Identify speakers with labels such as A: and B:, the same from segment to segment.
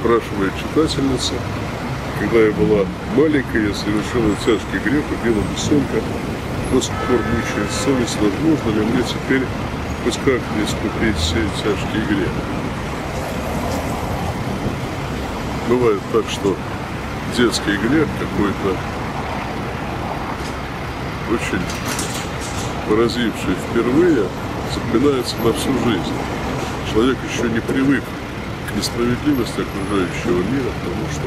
A: Спрашивает читательница, когда я была маленькой, я совершила тяжкий грех, убила бесенка. До сих пор мучает совесть, возможно ли мне теперь хоть как-то искупить все тяжкие грехи. Бывает так, что детский грех какой-то очень поразивший впервые, запоминается на всю жизнь. Человек еще не привык к несправедливости окружающего мира, потому что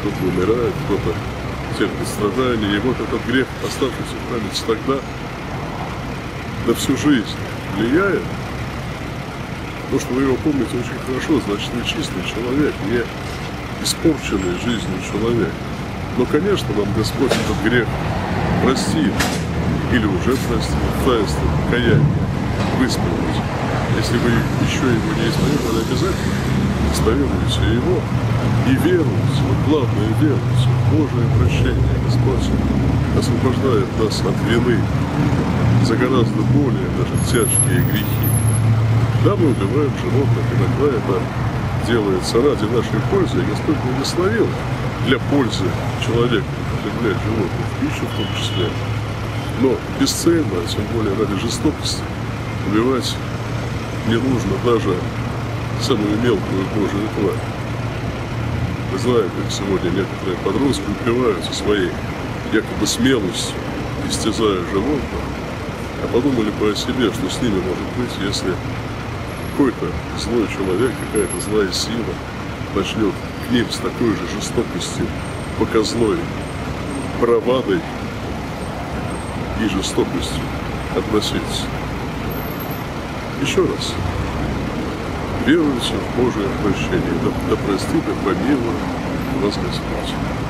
A: кто-то умирает, кто-то терпит страдания, и вот этот грех, оставшийся в памяти тогда, на всю жизнь влияет. То, что вы его помните очень хорошо, значит, вы чистый человек, не испорченный жизнью человек. Но, конечно, нам Господь этот грех простит или уже простил таинство каяние, высповедь. Если вы еще его не исповедовали, обязательно исповедуйте его и веруйте, вот главное веруйте, Божие прощение Господь освобождает нас от вины за гораздо более даже тяжкие грехи. Да, мы убиваем животных, иногда это делается ради нашей пользы, и Господь благословил для пользы человека употреблять животных пищу в том числе. Но бесцельно, а тем более ради жестокости, убивать не нужно даже самую мелкую божию тварь. Мы знаем, как сегодня некоторые подростки упиваются своей якобы смелостью, истязая животных, а подумали бы о себе, что с ними может быть, если какой-то злой человек, какая-то злая сила начнет к ним с такой же жестокостью, показной бравадой и жестокостью относиться. Еще раз. Веруйте в Божие прощение. Да, да простит и помилует вас Господь.